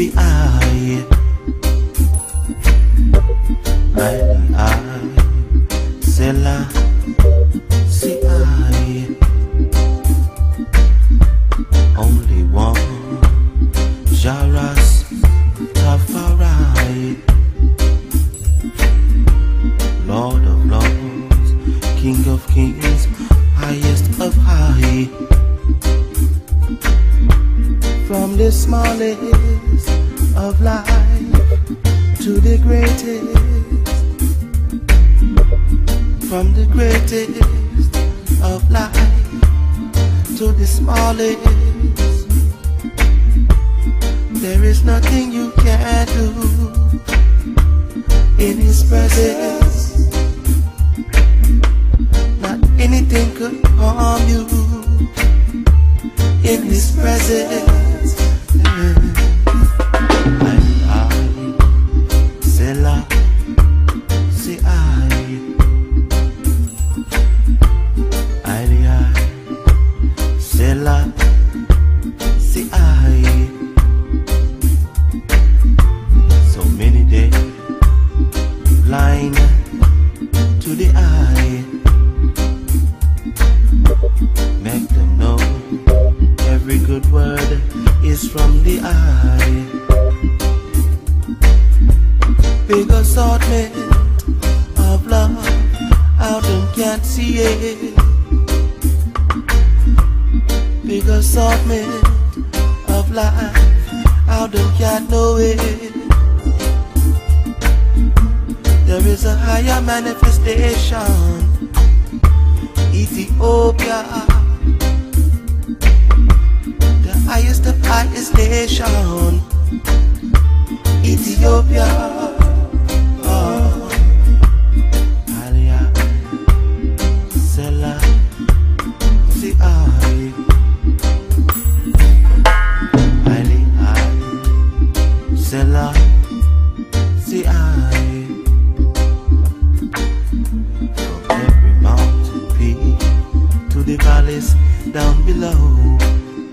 see I I I Sela See I Only one Jah Rastafari. Lord of lords King of kings Highest of high. The smallest of life to the greatest, from the greatest of life to the smallest. There is nothing you can do in His presence. Not anything could harm you in His presence. Blind to the eye. Make them know every good word is from the eye. Big assortment of love out and can't see it. Big assortment of life out and can't know it. Is a higher manifestation. Ethiopia, the highest of highest nation. Ethiopia. Oh. Alia, Selah, see I. down below.